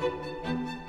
Música